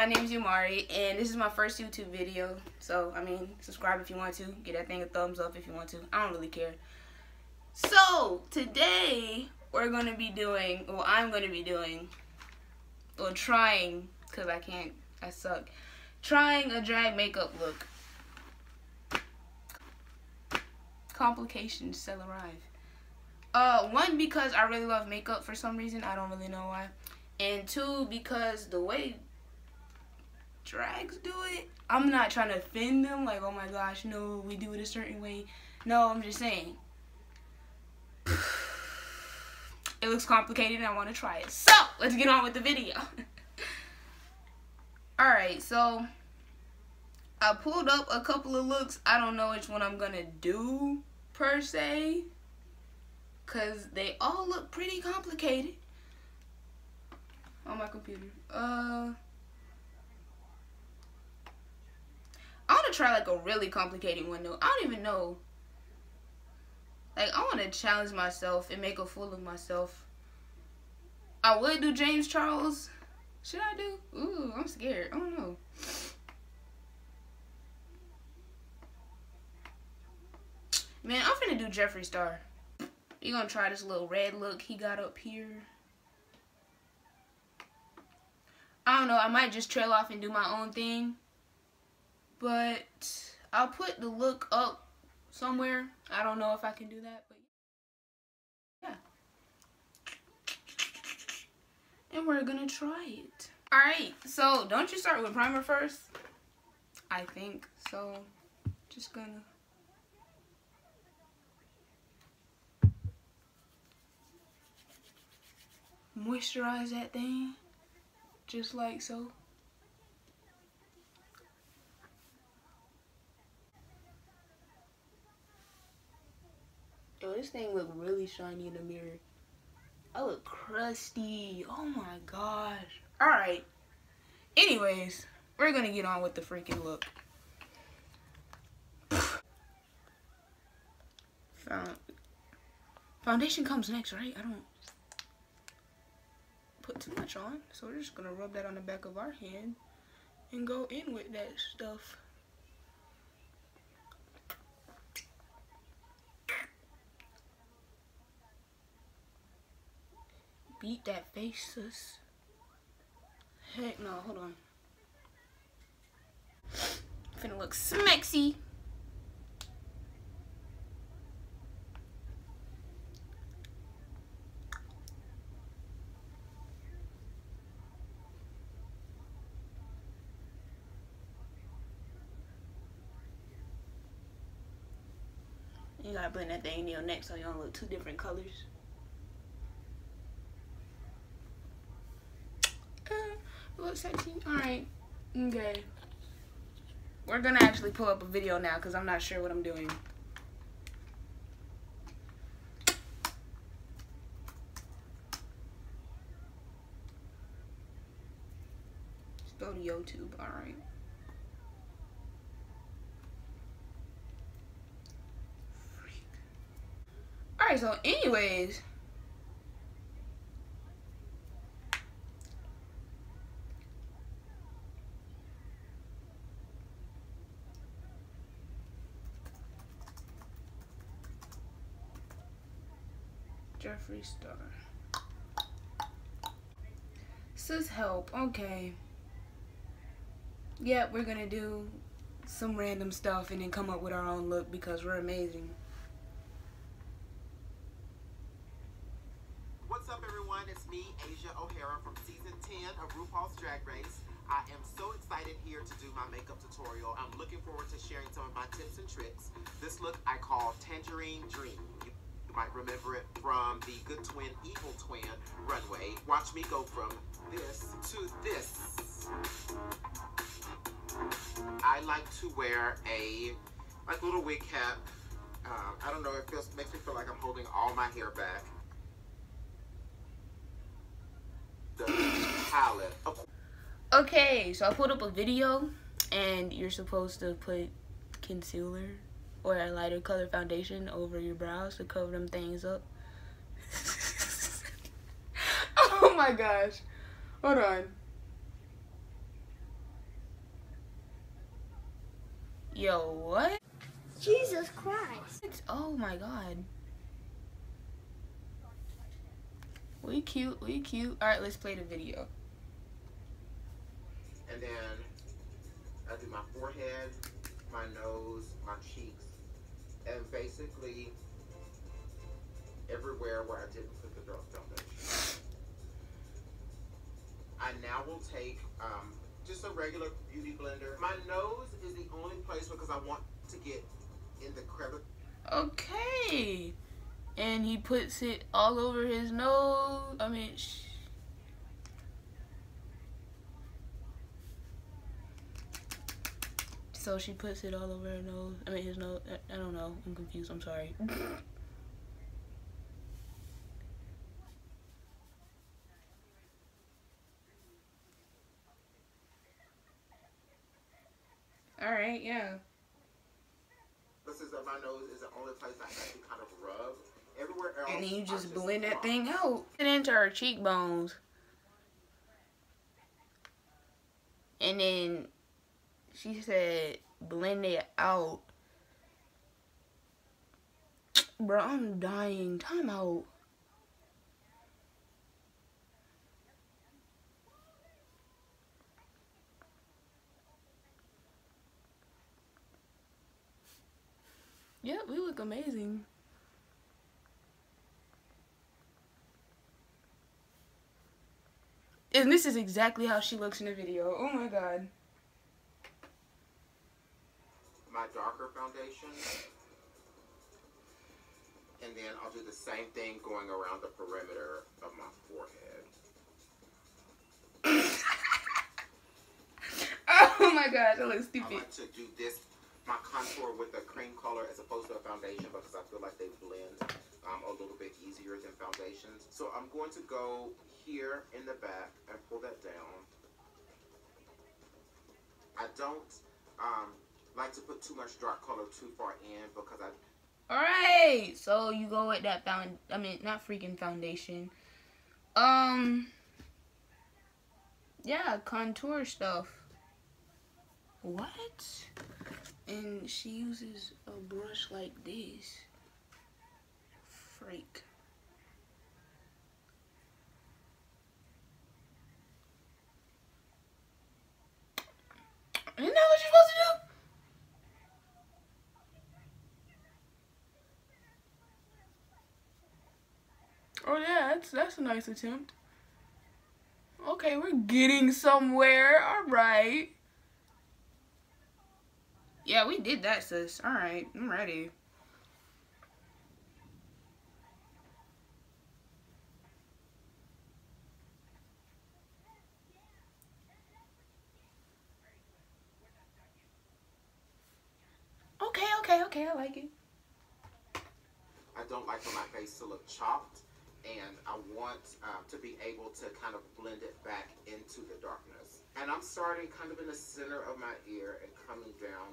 my name is Umari, and this is my first YouTube video. So, I mean, subscribe if you want to. Get that thing a thumbs up if you want to. I don't really care. So, today, we're going to be doing, well, I'm going to be doing, or trying, because I can't, I suck, trying a drag makeup look. Complications still arrive. Uh, one, because I really love makeup for some reason. I don't really know why. And two, because the way drags do it, I'm not trying to offend them. Like, oh my gosh, no, we do it a certain way. No, I'm just saying. it looks complicated and I want to try it. So, let's get on with the video. Alright, so I pulled up a couple of looks. I don't know which one I'm going to do per se because they all look pretty complicated on my computer. Uh, I want to try like a really complicated one though. I don't even know. Like I want to challenge myself and make a fool of myself. I would do James Charles. Should I do? Ooh, I'm scared. I don't know. Man, I'm finna do Jeffree Star. You're gonna try this little red look he got up here. I don't know, I might just trail off and do my own thing. But I'll put the look up somewhere. I don't know if I can do that, but yeah. And we're gonna try it. Alright, so don't you start with primer first? I think so. Just gonna moisturize that thing just like so. Yo, this thing look really shiny in the mirror. I look crusty. Oh my gosh. Alright. Anyways, we're gonna get on with the freaking look. Found Foundation comes next, right? I don't put too much on. So we're just gonna rub that on the back of our hand and go in with that stuff. Beat that face, sis. Heck no, hold on. Finna look smexy. You gotta blend that thing in your neck so you don't look two different colors. Uh, look sexy. Alright. Okay. We're gonna actually pull up a video now because I'm not sure what I'm doing. Just go to YouTube. Alright. Alright, so anyways. Star. Sis help. Okay. Yeah, we're gonna do some random stuff and then come up with our own look because we're amazing. What's up everyone, it's me, Asia O'Hara from season 10 of RuPaul's Drag Race. I am so excited here to do my makeup tutorial. I'm looking forward to sharing some of my tips and tricks. This look I call Tangerine Dream. You might remember it from the Good Twin, Evil Twin runway. Watch me go from this to this. I like to wear a like little wig cap. Um, I don't know, it feels makes me feel like I'm holding all my hair back. palette. Okay, so I pulled up a video and you're supposed to put concealer or a lighter color foundation over your brows to cover them things up. oh my gosh. Hold on. Yo, what? Jesus Christ. Oh my god. We cute, we cute. Alright, let's play the video. And then I do my forehead, my nose, my cheeks and basically everywhere where I didn't put the dark foundation. I now will take um, just a regular beauty blender. My nose is the only place because I want to get in the crevice. Okay. And he puts it all over his nose. I mean, so she puts it all over her nose. I mean, his nose. I- I don't know. I'm confused. I'm sorry. all right. Yeah. This is that my nose is the only place I actually kind of rub. Everywhere else, And then you I just blend that rub. thing out. It into her cheekbones. And then she said, blend it out. Bro, I'm dying. Time out. Yep, we look amazing. And this is exactly how she looks in the video. Oh my god. My darker foundation. And then I'll do the same thing going around the perimeter of my forehead. Oh my god, that looks I stupid. like to do this, my contour with a cream color as opposed to a foundation because I feel like they blend um, a little bit easier than foundations. So I'm going to go here in the back and pull that down. I don't um, like to put too much dark color too far in because I Alright, so you go with that found I mean not freaking foundation. Um Yeah, contour stuff. What? And she uses a brush like this. Freak. Isn't that what you're supposed to do? Oh yeah, that's that's a nice attempt. Okay, we're getting somewhere. All right. Yeah, we did that, sis. All right, I'm ready. Okay, okay, okay. I like it. I don't like for my face to look chopped, and I want um, to be able to kind of blend it back into the darkness. And I'm starting kind of in the center of my ear and coming down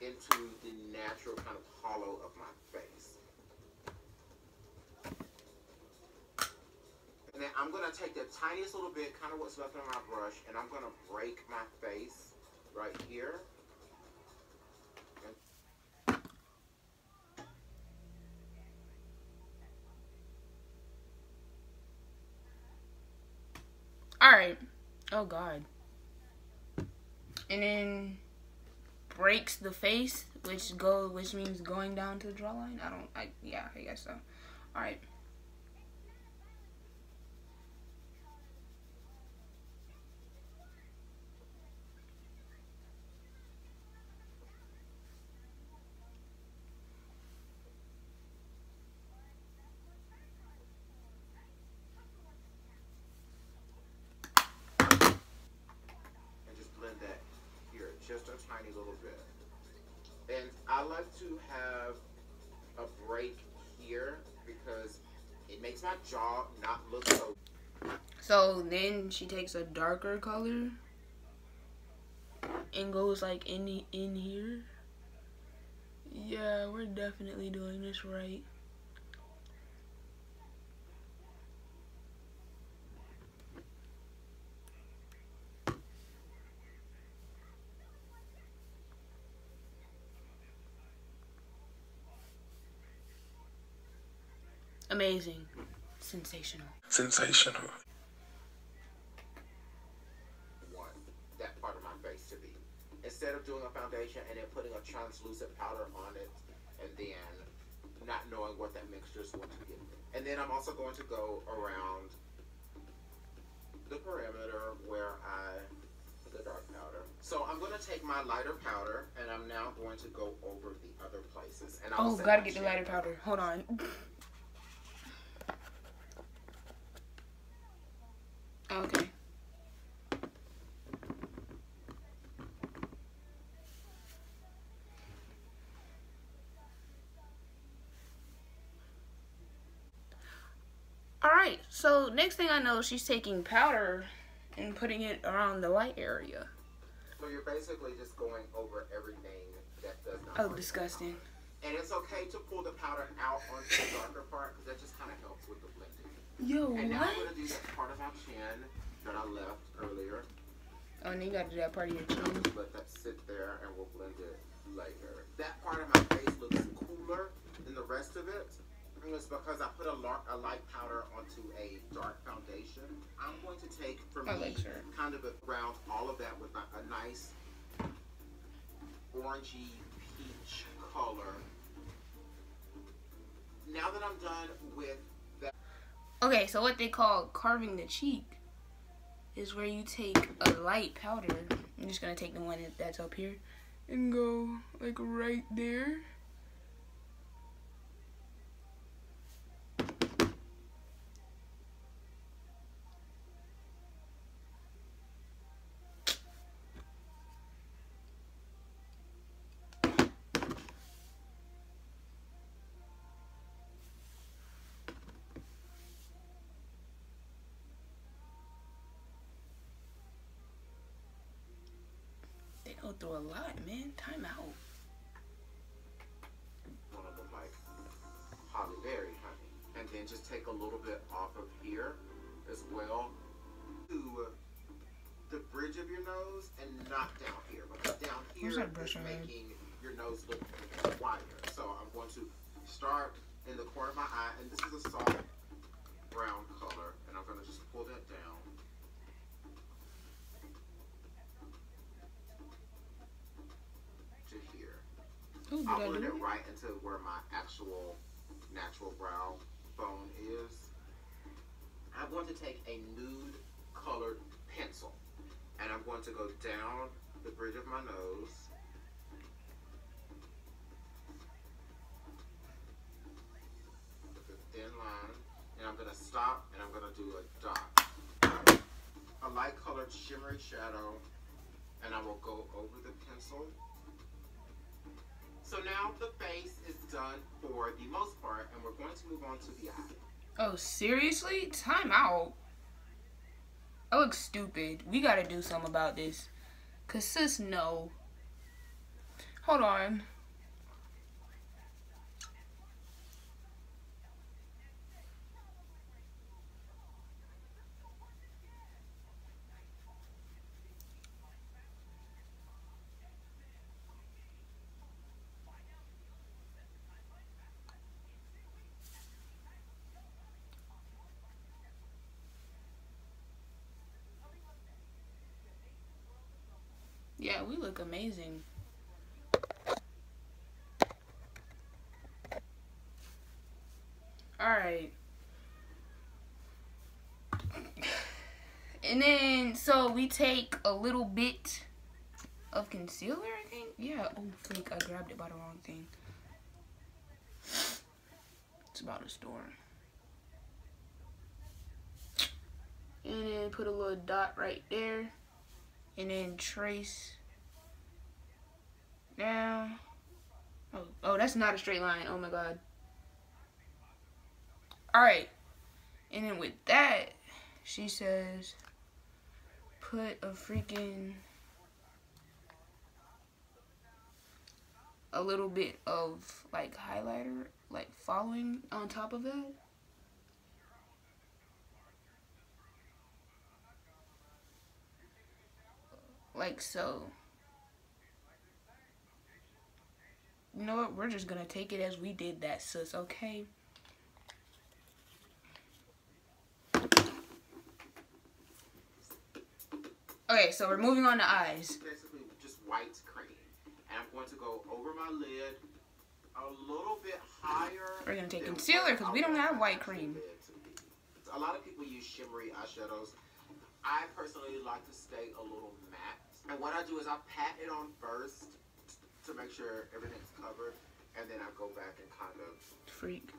into the natural kind of hollow of my face. And then I'm gonna take the tiniest little bit, kind of what's left on my brush, and I'm gonna break my face right here. Oh God. And then breaks the face, which go, which means going down to the jawline. I don't. I yeah. I guess so. All So then she takes a darker color and goes like in in here. Yeah, we're definitely doing this right. Amazing. Sensational. Sensational. Instead of doing a foundation and then putting a translucent powder on it and then not knowing what that mixture is going to give me. And then I'm also going to go around the perimeter where I put the dark powder. So I'm going to take my lighter powder and I'm now going to go over the other places. And I'll Oh, gotta get the lighter powder. Hold on. Okay. Alright, so next thing I know, she's taking powder and putting it around the light area. So you're basically just going over everything that does not Oh, disgusting. And it's okay to pull the powder out onto the darker part because that just kind of helps with the blending. Yo, And now I'm what? going to do that part of my chin that I left earlier. Oh, and then you gotta do that part of your chin. Let that sit there and we'll blend it later. That part of my face looks cooler than the rest of it. It's because I put a, lar- a light powder onto a dark foundation. I'm going to take, for me, legs hurt. kind of a, around all of that with a, a nice orangey peach color. Now that I'm done with that, Okay, so what they call carving the cheek is where you take a light powder. I'm just gonna take the one that's up here and go like right there. Through a lot, man. Time out. want to look like Halle Berry, honey. And then just take a little bit off of here as well to the bridge of your nose and not down here because down here that is brush on making your nose look wider. So I'm going to start in the corner of my eye, and this is a soft brown color, and I'm going to just pull that down. To here. Did I'll I blend it it? right into where my actual natural brow bone is. I'm going to take a nude colored pencil and I'm going to go down the bridge of my nose. With a thin line. And I'm going to stop and I'm going to do a dot. A light colored shimmery shadow. And I will go over the pencil so now the face is done for the most part, and we're going to move on to the eye. Oh, seriously? Time out. I look stupid. We gotta do something about this. Cause sis, no. Hold on. Yeah, we look amazing. Alright. And then, so we take a little bit of concealer, I think. Yeah. Oh, freak. I grabbed it by the wrong thing. It's about a store. And then put a little dot right there. And then trace down. Oh, oh, that's not a straight line. Oh my god. Alright. And then with that, she says, put a freaking a little bit of like highlighter, like following on top of that. like so. You know what? We're just going to take it as we did that, sis, okay? Okay, so we're moving on to eyes. Basically, just white cream. And I'm going to go over my lid a little bit higher. We're going to take concealer because we don't have white cream. A lot of people use shimmery eyeshadows. I personally like to stay a little and what I do is I pat it on first to make sure everything's covered. And then I go back and kind of Freak.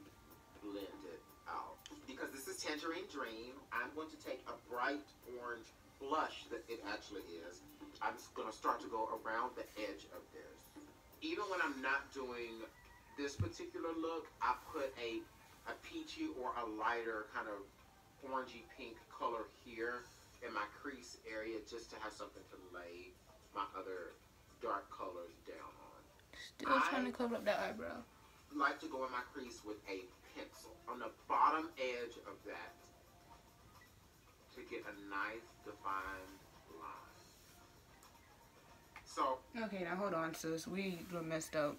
blend it out. Because this is Tangerine Dream, I'm going to take a bright orange blush that it actually is. I'm just going to start to go around the edge of this. Even when I'm not doing this particular look, I put a, a peachy or a lighter kind of orangey pink color here in my crease area just to have something to lay my other dark colors down on. Still trying to cover up that eyebrow. like to go in my crease with a pencil on the bottom edge of that to get a nice defined line. So Okay, now hold on, sis. We were messed up.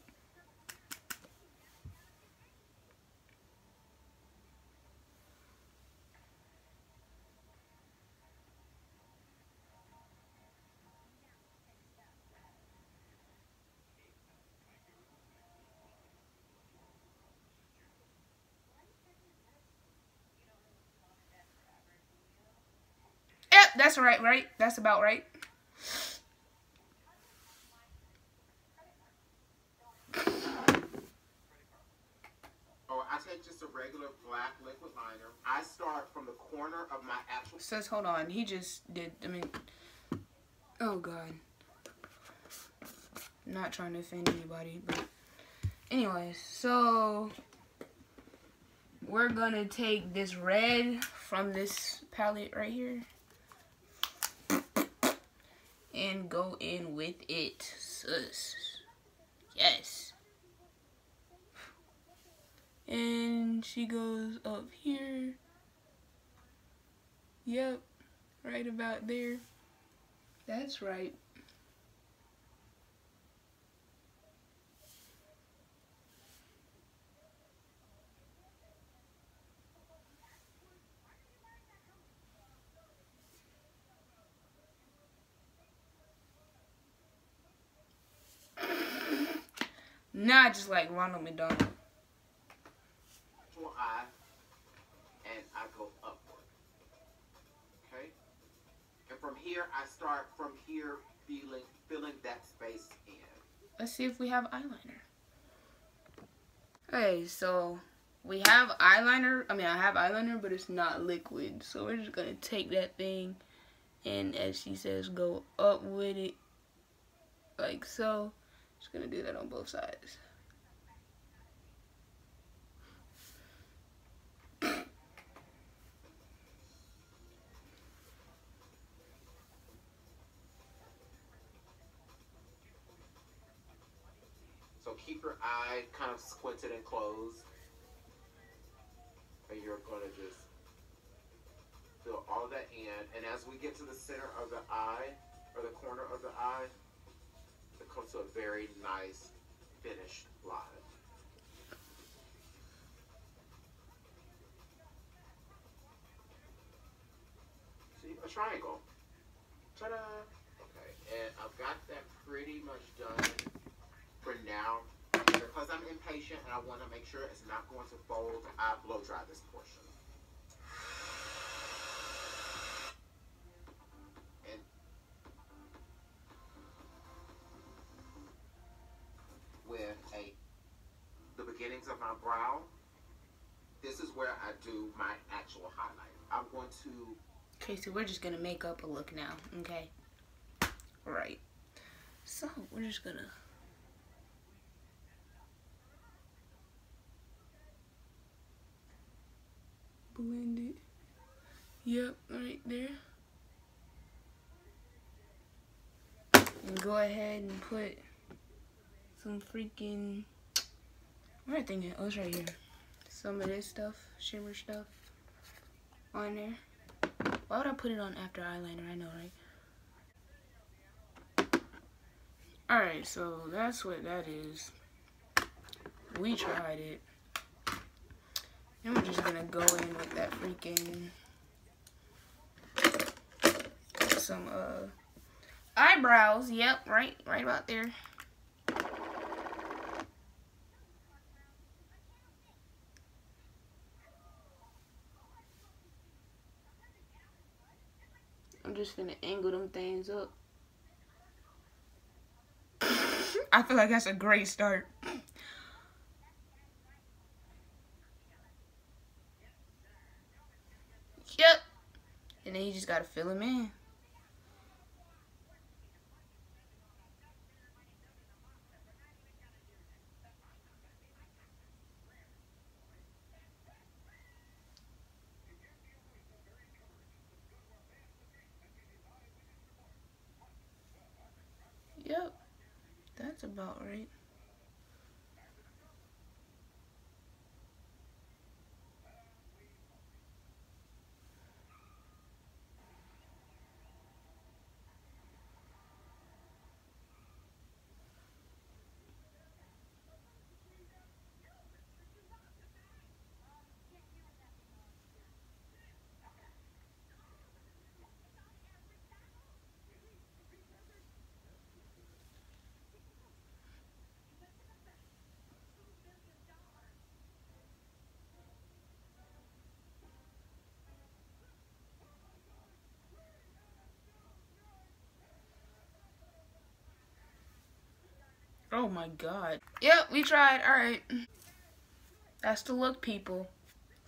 That's right, right? That's about right. oh, I take just a regular black liquid liner. I start from the corner of my actual Says, hold on. He just did. I mean, oh god. Not trying to offend anybody, but anyways, so we're gonna take this red from this palette right here and go in with it, sus. Yes. And she goes up here. Yep, right about there. That's right. Not just like Ronald McDonald. eye and I go upward. Okay? And from here I start from here feeling filling that space in. Let's see if we have eyeliner. Okay, so we have eyeliner. I mean, I have eyeliner, but it's not liquid. So we're just gonna take that thing and, as she says, go up with it like so. Just gonna do that on both sides. So keep your eye kind of squinted and closed. And you're to just fill all that in. And as we get to the center of the eye, or the corner of the eye, it comes to a very nice finished line. See, a triangle. Ta-da! Okay, and I've got that pretty much done for now. Because I'm impatient and I want to make sure it's not going to fold, I blow dry this portion. I do my actual highlight. I'm going to Okay, so we're just gonna make up a look now. Okay. Right. So we're just gonna. Blend it. Yep, right there. And go ahead and put some freaking. Where I thinking? Oh, was right here. Some of this stuff, shimmer stuff, on there. Why would I put it on after eyeliner? I know, right? Alright, so that's what that is. We tried it. And we're just gonna go in with that freaking some uh eyebrows. Yep, right, right about there. I'm just gonna angle them things up. I feel like that's a great start. Yep. And then you just gotta fill them in. Yep. That's about right. Oh my god. Yep, we tried. Alright. That's the look, people.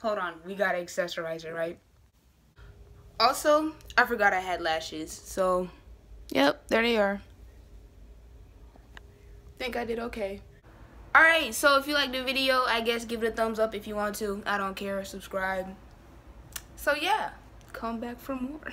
Hold on. We gotta accessorize it, right? Also, I forgot I had lashes. So, yep, there they are. Think I did okay. Alright, so if you like the video, I guess give it a thumbs up if you want to. I don't care. Subscribe. So, yeah. Come back for more.